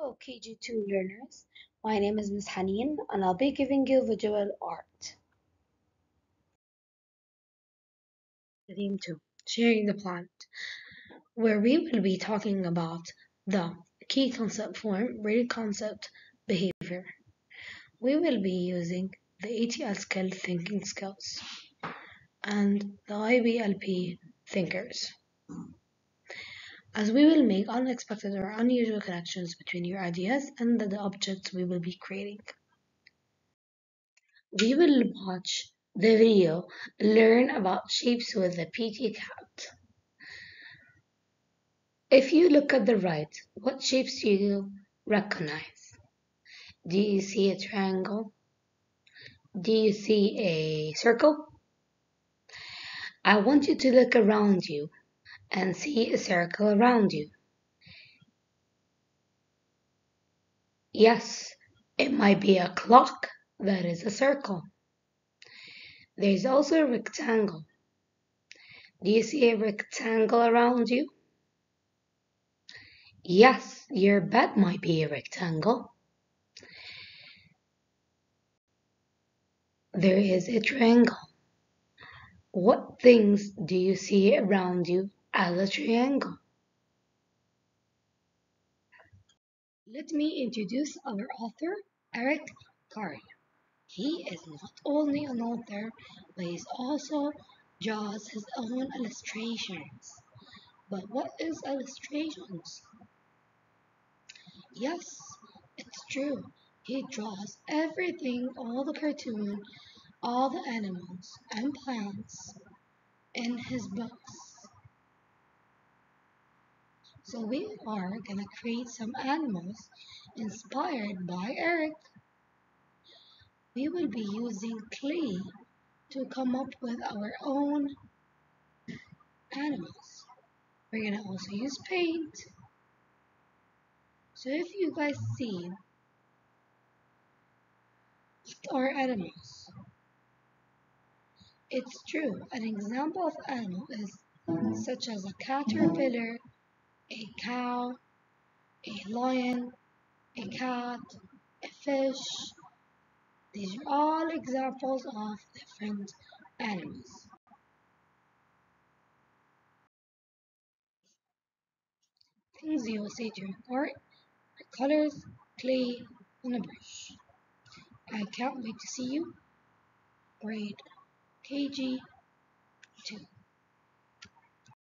Hello KG2 learners, my name is Ms. Haneen and I'll be giving you visual art. Theme 2, Sharing the Planet, where we will be talking about the key concept form, real concept, behavior. We will be using the ATL skill thinking skills and the IBLP thinkers as we will make unexpected or unusual connections between your ideas and the objects we will be creating. We will watch the video Learn about shapes with the Pete the Cat. If you look at the right, what shapes do you recognize? Do you see a triangle? Do you see a circle? I want you to look around you and see a circle around you. Yes, it might be a clock that is a circle. There's also a rectangle. Do you see a rectangle around you? Yes, your bed might be a rectangle. There is a triangle. What things do you see around you as a triangle. Let me introduce our author, Eric Carle. He is not only an author, but he also draws his own illustrations. But what is illustrations? Yes, it's true. He draws everything, all the cartoon, all the animals and plants in his books. So we are gonna create some animals inspired by Eric. We will be using clay to come up with our own animals. We're gonna also use paint. So if you guys see our animals, it's true. An example of animal is such as a caterpillar, a cow, a lion, a cat, a fish. These are all examples of different animals. Things you will see during art are colors, clay, and a brush. I can't wait to see you. Grade KG 2.